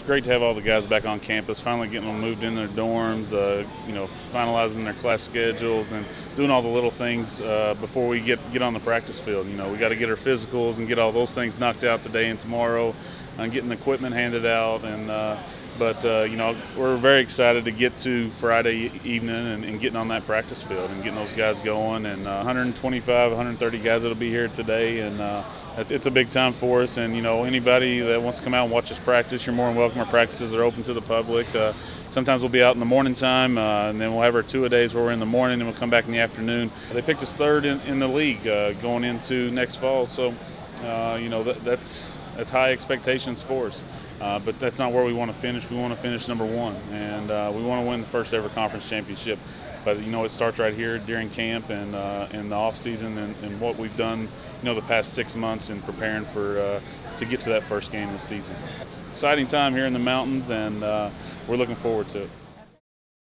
it's great to have all the guys back on campus, finally getting them moved in their dorms, uh, you know, finalizing their class schedules and doing all the little things uh, before we get get on the practice field. You know, we got to get our physicals and get all those things knocked out today and tomorrow, and getting the equipment handed out and. But uh, you know, we're very excited to get to Friday evening and, and, getting on that practice field and getting those guys going. And uh, 125, 130 guys that'll be here today, and uh, it's a big time for us. And you know, anybody that wants to come out and watch us practice, you're more than welcome. Our practices are open to the public. Uh, sometimes we'll be out in the morning time, uh, and then we'll have our two a days where we're in the morning, and we'll come back in the afternoon. They picked us third in, in the league uh, going into next fall, so you know that, that's that's high expectations for us. Uh, but that's not where we want to finish. We want to finish number one, and uh, we want to win the first ever conference championship. But you know, it starts right here during camp and uh, in the off season, and, and, what we've done, you know, the past six months in preparing for uh, to get to that first game this season. It's an exciting time here in the mountains, and uh, we're looking forward to it.